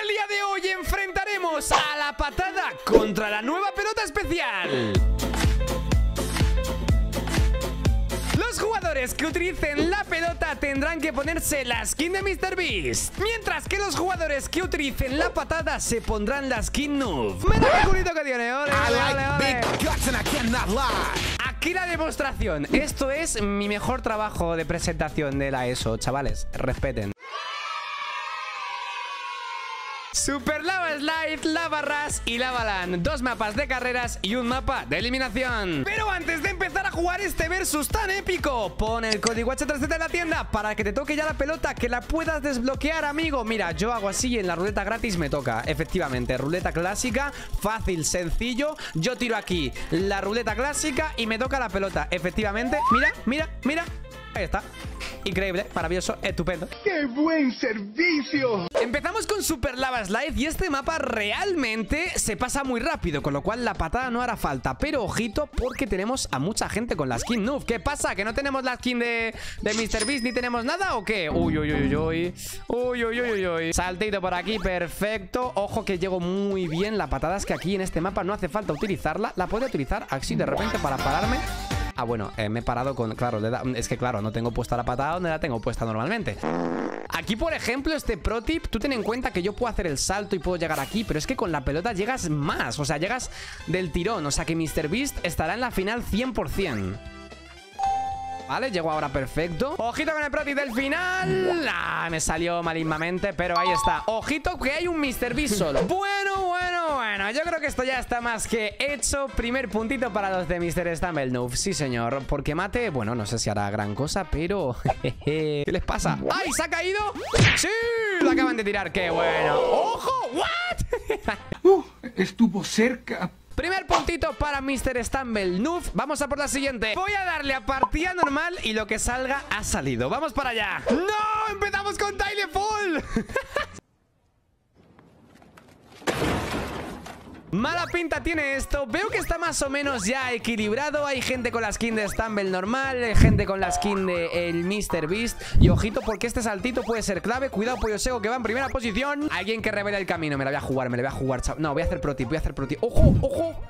el día de hoy enfrentaremos a la patada contra la nueva pelota especial. Los jugadores que utilicen la pelota tendrán que ponerse la skin de MrBeast Mientras que los jugadores que utilicen la patada se pondrán la skin noob. Mira qué culito que tiene, ole, ole, ole, Aquí la demostración. Esto es mi mejor trabajo de presentación de la ESO, chavales. Respeten Super Lava Slide, Lava Rush y Lava Land. Dos mapas de carreras y un mapa de eliminación. Pero antes de empezar a jugar este versus tan épico Pon el código H3Z en la tienda Para que te toque ya la pelota, que la puedas desbloquear, amigo. Mira, yo hago así y en la ruleta gratis me toca. Efectivamente, ruleta clásica, fácil, sencillo. Yo tiro aquí la ruleta clásica y me toca la pelota. Efectivamente, mira, mira, mira Ahí está. Increíble, maravilloso, estupendo. ¡Qué buen servicio! Empezamos con Super Lava Slide y este mapa realmente se pasa muy rápido Con lo cual la patada no hará falta. Pero ojito porque tenemos a mucha gente con la skin noob ¿Qué pasa? ¿Que no tenemos la skin de, de MrBeast ni tenemos nada o qué? Uy, uy, uy, uy. Uy, uy, uy, uy, uy. Saltito por aquí, perfecto. Ojo que llego muy bien. La patada es que aquí en este mapa no hace falta utilizarla. La puedo utilizar así de repente para pararme Ah, bueno, eh, me he parado con... Claro, es que claro, no tengo puesta la patada donde la tengo puesta normalmente. Aquí, por ejemplo, este pro tip Tú ten en cuenta que yo puedo hacer el salto y puedo llegar aquí Pero es que con la pelota llegas más O sea, llegas del tirón O sea que MrBeast estará en la final 100% Vale, llego ahora perfecto. Ojito con el proti del final. Ah, Me salió malimamente, pero ahí está. Ojito que hay un MrBeast solo. Bueno, bueno, Yo creo que esto ya está más que hecho Primer puntito para los de Mr. Stumble Noob Sí, señor, porque mate, bueno, no sé si hará gran cosa Pero, ¿qué les pasa? ¡Ay, se ha caído! ¡Sí! Lo acaban de tirar, qué bueno ¡Ojo! ¿What? uh, estuvo cerca Primer puntito para Mr. Stumble Noob Vamos a por la siguiente Voy a darle a partida normal y lo que salga ha salido Vamos para allá ¡No! ¡Empezamos con Fall! Mala pinta tiene esto Veo que está más o menos ya equilibrado Hay gente con la skin de Stumble normal Gente con la skin de el Mr. Beast Y ojito porque este saltito puede ser clave Cuidado Pollo Sego que va en primera posición Alguien que revela el camino Me la voy a jugar, me la voy a jugar No, voy a hacer pro tip, voy a hacer pro tip ¡Ojo, ojo!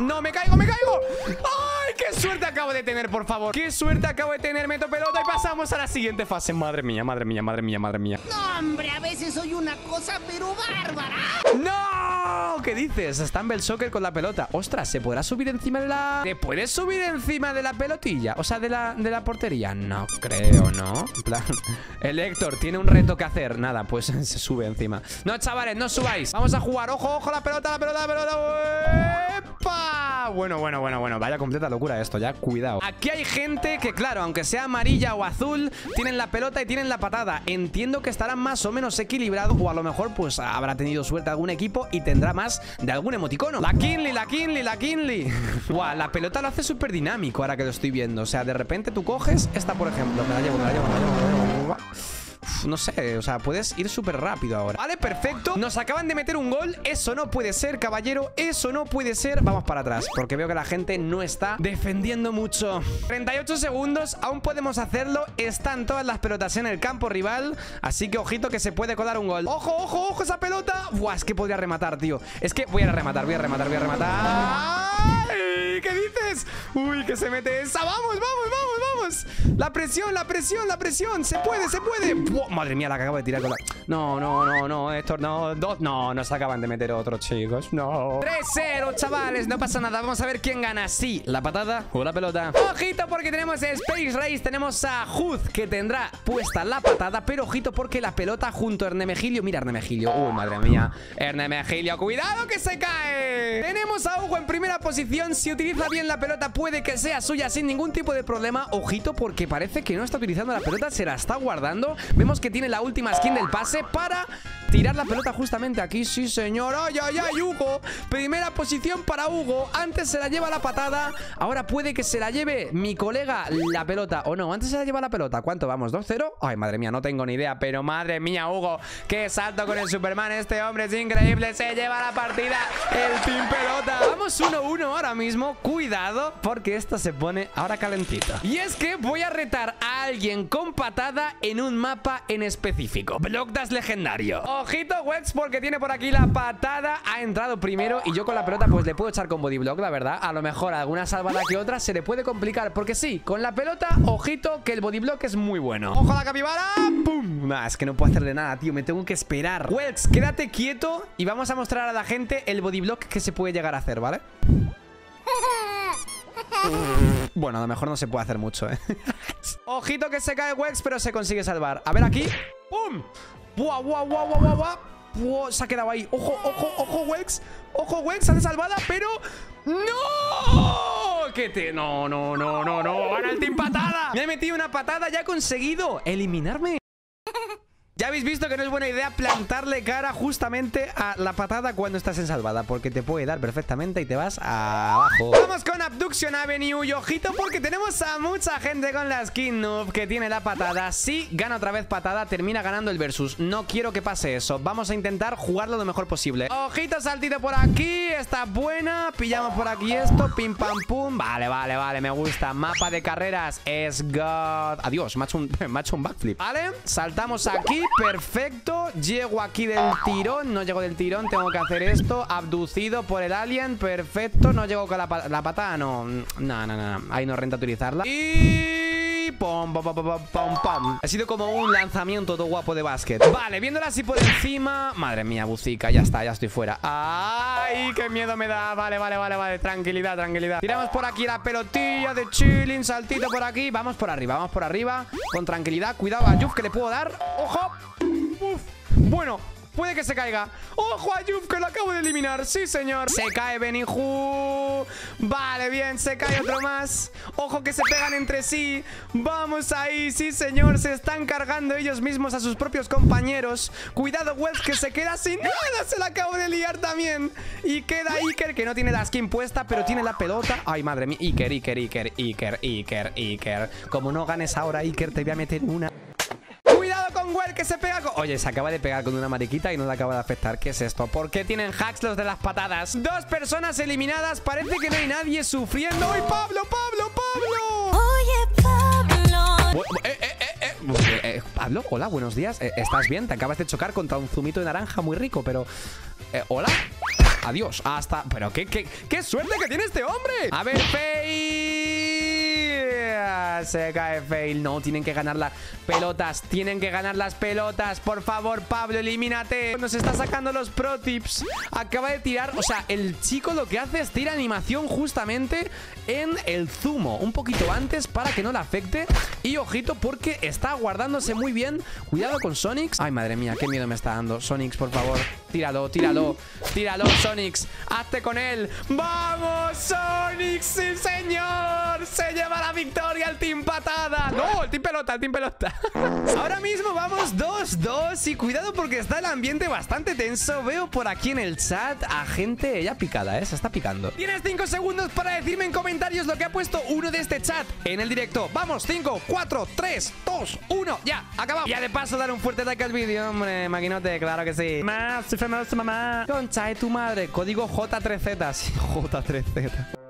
¡No, me caigo, me caigo! ¡Ay, qué suerte acabo de tener, por favor! ¡Qué suerte acabo de tener! Meto pelota y pasamos a la siguiente fase Madre mía, madre mía, madre mía, madre mía No, hombre, a veces soy una cosa pero bárbara ¡No! ¿Qué dices? Stumble Soccer con la pelota Ostras, ¿se podrá subir encima de la...? ¿Te puedes subir encima de la pelotilla? O sea, de la, de la portería No creo, ¿no? En plan... El Héctor tiene un reto que hacer Nada, pues se sube encima No, chavales, no subáis Vamos a jugar Ojo, ojo, la pelota, la pelota, la pelota Bueno, bueno, bueno, bueno Vaya completa locura esto, ya, cuidado. Aquí hay gente que, claro, aunque sea amarilla o azul Tienen la pelota y tienen la patada. Entiendo que estarán más o menos equilibrados O a lo mejor, pues, habrá tenido suerte algún equipo Y tendrá más de algún emoticono. La Kinley, la Kinley, la Kinley. Guau, la pelota lo hace súper dinámico ahora que lo estoy viendo. O sea, de repente tú coges esta, por ejemplo. Me la llevo, me la llevo, me la llevo, me la llevo no sé, o sea, puedes ir súper rápido ahora. Vale, perfecto. Nos acaban de meter un gol. Eso no puede ser, caballero. Eso no puede ser. Vamos para atrás Porque veo que la gente no está defendiendo mucho. 38 segundos. Aún podemos hacerlo. Están todas las pelotas en el campo rival. Así que ojito que se puede colar un gol. ¡Ojo, ojo, ojo esa pelota! Buah, es que podría rematar, tío. Es que voy a rematar, voy a rematar, voy a rematar. ¿Qué dices? Uy, que se mete esa. ¡Vamos, vamos, vamos, vamos! La presión, la presión, la presión. ¡Se puede, se puede! Madre mía, la acabo de tirar con la... No, no, no, no, esto no... Dos... No, nos acaban de meter otros, chicos No. 3-0, chavales, no pasa nada. Vamos a ver quién gana. Sí, la patada o la pelota. Ojito porque tenemos Space Race Tenemos a Huz que tendrá puesta la patada Pero ojito porque la pelota junto a Ernemegilio Mira Ernemegilio, uy, madre mía. Ernemegilio, cuidado que se cae. Tenemos a Hugo en primera posición. Si utiliza bien la pelota puede que sea suya Sin ningún tipo de problema. Ojito porque parece que no está utilizando la pelota Se la está guardando Vemos que tiene la última skin del pase para tirar la pelota justamente aquí. Sí, señor. ¡Ay, ay, ay, Hugo! Primera posición para Hugo. Antes se la lleva la patada. Ahora puede que se la lleve mi colega la pelota. O no, antes se la lleva la pelota. ¿Cuánto vamos? ¿2-0? Ay, madre mía, no tengo ni idea. Pero madre mía, Hugo. Qué salto con el Superman. Este hombre es increíble. Se lleva la partida el Team Pelota. Vamos 1-1 ahora mismo. Cuidado, porque esto se pone ahora calentito. Y es que voy a retar a alguien con patada en un mapa en específico. Blockdash legendario. Ojito, Wex, porque tiene por aquí la patada. Ha entrado primero y yo con la pelota pues le puedo echar con bodyblock, la verdad. A lo mejor alguna salvada que otra se le puede complicar. Porque sí, con la pelota, ojito, que el bodyblock es muy bueno. ¡Ojo a la capibara! ¡Pum! Nah, es que no puedo hacerle nada, tío. Me tengo que esperar. Wex, quédate quieto y vamos a mostrar a la gente el bodyblock que se puede llegar a hacer, ¿vale? Bueno, a lo mejor no se puede hacer mucho, ¿eh? Ojito que se cae Wex, pero se consigue salvar. A ver aquí. ¡Pum! ¡Buah, buah, buah, buah, buah, buah! se ha quedado ahí. ¡Ojo, ojo, ojo, Wex! ¡Ojo, Wex! Hace salvada, pero... ¡No! ¡Que te... No, no, no, no, no! ¡Gana el team patada! Me he metido una patada, ya he conseguido eliminarme. Ya habéis visto que no es buena idea plantarle cara justamente a la patada cuando estás en salvada Porque te puede dar perfectamente y te vas abajo. Vamos con Abduction Avenue y ojito porque tenemos a mucha gente con la skin noob que tiene la patada. Si gana otra vez patada termina ganando el versus. No quiero que pase eso. Vamos a intentar jugarlo lo mejor posible. Ojito saltito por aquí, está buena. Pillamos por aquí esto, pim pam pum. Vale, vale, vale, me gusta. Mapa de carreras, es God. Adiós, me me ha hecho un backflip. Vale, saltamos aquí perfecto. Llego aquí del tirón, no llego del tirón Tengo que hacer esto, abducido por el alien Perfecto, no llego con la, la patada No, no, no, no, ahí no renta utilizarla Y... Pom, pom, pom, pom. Ha sido como un lanzamiento todo guapo de básquet. Vale, viéndola así por encima. Madre mía, bucica, ya está, ya estoy fuera. ¡Ay, qué miedo me da! Vale, vale, vale, vale, tranquilidad, tranquilidad. Tiramos por aquí la pelotilla de chilling. Saltito por aquí, vamos por arriba, vamos por arriba. Con tranquilidad, cuidado a Yuf que le puedo dar. ¡Ojo! Uf. Bueno, puede que se caiga. ¡Ojo a que lo acabo de eliminar! ¡Sí, señor! Se cae Beniju Vale, bien, se cae otro más. Ojo que se pegan entre sí. Vamos ahí, sí, señor. Se están cargando ellos mismos a sus propios compañeros. Cuidado, Wells, que se queda sin nada. Se la acabo de liar también. Y queda Iker, que no tiene la skin puesta Pero tiene la pelota. Ay, madre mía. Iker, Iker, Iker, Iker, Iker, Iker. Como no ganes ahora, Iker, te voy a meter una Que se pega con... Oye, se acaba de pegar con una mariquita y no le acaba de afectar. ¿Qué es esto? ¿Por qué tienen hacks los de las patadas? Dos personas eliminadas. Parece que no hay nadie sufriendo. ¡Ay, Pablo, Pablo, Pablo! Oye, Pablo. Eh, eh, eh, eh. Eh, Pablo, hola, buenos días. Eh, ¿Estás bien? Te acabas de chocar contra un zumito de naranja muy rico, pero... Eh, ¿Hola? Adiós. Hasta... Pero qué, qué, qué suerte que tiene este hombre. A ver, Fail. Se cae Fail. No, tienen que ganar las pelotas. Tienen que ganar las pelotas. Por favor, Pablo, elimínate. Nos está sacando los pro tips. Acaba de tirar... O sea, el chico lo que hace es tira animación justamente en el zumo. Un poquito antes para que no le afecte. Y ojito porque está guardándose muy bien. Cuidado con Sonix. Ay, madre mía, qué miedo me está dando. Sonix, por favor. Tíralo, tíralo. Tíralo, Sonix. Hazte con él. ¡Vamos, Sonix! ¡Sí, señor! Se lleva la victoria el Team Patada. No, el Team Pelota, el Team Pelota. Ahora mismo vamos 2-2. Y cuidado porque está el ambiente bastante tenso. Veo por aquí en el chat a gente ya picada, ¿eh? Se está picando. Tienes 5 segundos para decirme en comentarios lo que ha puesto uno de este chat en el directo. Vamos, 5, 4, 3, 2, 1. Ya, acabamos. Ya de paso, dar un fuerte like al vídeo, hombre. Maquinote, claro que sí. Más, mamá. Concha de tu madre. Código J3Z. Sí, J3Z.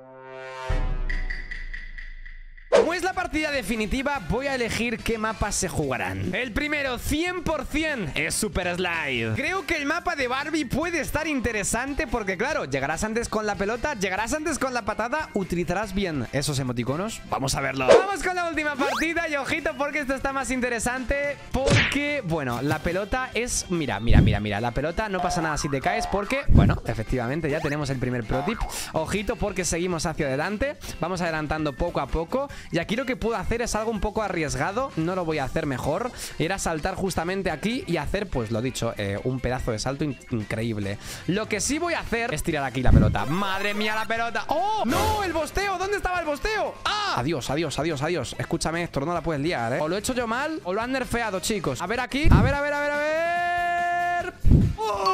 Partida definitiva, voy a elegir qué mapas se jugarán. El primero, 100%, es Super Slide. Creo que el mapa de Barbie puede estar interesante porque, claro, llegarás antes con la pelota, llegarás antes con la patada, utilizarás bien esos emoticonos. Vamos a verlo. Vamos con la última partida y ojito porque esto está más interesante porque, bueno, la pelota es... Mira, mira, mira, mira, la pelota no pasa nada si te caes porque, bueno, efectivamente ya tenemos el primer pro tip. Ojito porque seguimos hacia adelante, vamos adelantando poco a poco y aquí lo que puedo hacer es algo un poco arriesgado No lo voy a hacer mejor Era saltar justamente aquí y hacer, pues lo dicho eh, Un pedazo de salto in increíble Lo que sí voy a hacer es tirar aquí la pelota ¡Madre mía la pelota! ¡Oh! ¡No! ¡El bosteo! ¿Dónde estaba el bosteo? ¡Ah! Adiós, adiós, adiós, adiós Escúchame esto, no la puedes liar, ¿eh? O lo he hecho yo mal o lo han nerfeado, chicos A ver aquí A ver, a ver, a ver, a ver ¡Uh!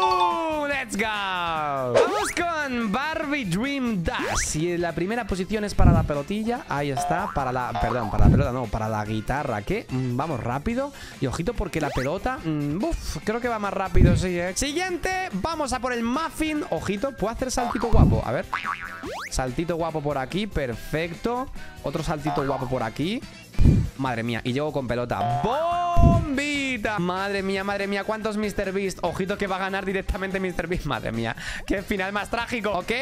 ¡Let's go! Vamos con Barbie Dream Dash Y la primera posición es para la pelotilla Ahí está, para la... Perdón, para la pelota no Para la guitarra, ¿qué? Mm, vamos rápido Y ojito porque la pelota... mm, uf, creo que va más rápido, sí, ¿eh? Siguiente, vamos a por el muffin Ojito, puedo hacer saltito guapo A ver Saltito guapo por aquí, perfecto Otro saltito guapo por aquí Madre mía, y llego con pelota ¡Bom! Bombita. Madre mía, madre mía, ¿cuántos Mr. Beast? Ojito que va a ganar directamente Mr. Beast. Madre mía, qué final más trágico. Ok.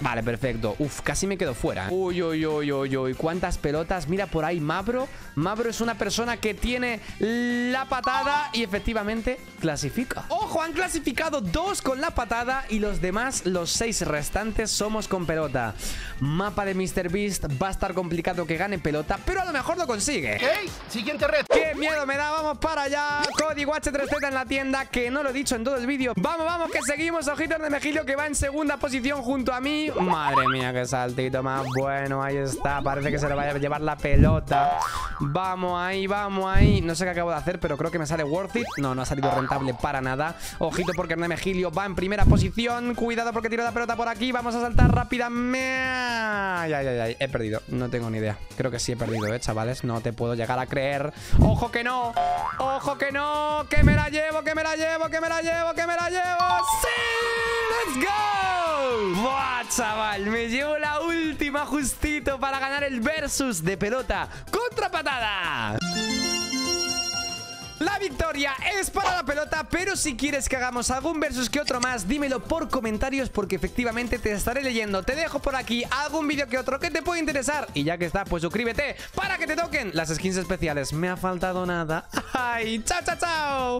Vale, perfecto. Uf, casi me quedo fuera. Uy, uy, uy, uy, uy. ¿Cuántas pelotas? Mira por ahí, Mabro. Mabro es una persona que tiene la patada y efectivamente clasifica. Ojo, han clasificado dos con la patada y los demás, los seis restantes, somos con pelota. Mapa de Mr. Beast. Va a estar complicado que gane pelota, pero a lo mejor lo consigue. Ok, siguiente reto. ¡Qué miedo me da! Vamos para allá. Código H3Z en la tienda, que no lo he dicho en todo el vídeo. Vamos, vamos, que seguimos. Ojitos de Mejilio que va en segunda posición junto a mí. Madre mía, qué saltito más bueno. Ahí está. Parece que se le va a llevar la pelota. Vamos ahí, vamos ahí. No sé qué acabo de hacer, pero creo que me sale worth it. No, no ha salido rentable para nada. Ojito porque Hernán Mejilio va en primera posición. Cuidado porque tiro la pelota por aquí. Vamos a saltar rápidamente. Ay, ay, ay. He perdido. No tengo ni idea. Creo que sí he perdido, eh, chavales. No te puedo llegar a creer. ¡Ojo que no! ¡Ojo que no! ¡Que me la llevo, que me la llevo, que me la llevo, que me la llevo! ¡Sí! ¡Let's go! ¡Buah, chaval! Me llevo la última justito para ganar el versus de pelota contra patada. La victoria es para la pelota, pero si quieres que hagamos algún versus que otro más, dímelo por comentarios porque efectivamente te estaré leyendo. Te dejo por aquí algún vídeo que otro que te puede interesar. Y ya que está, pues suscríbete para que te toquen las skins especiales. Me ha faltado nada. ¡Ay! ¡Chao, chao, chao!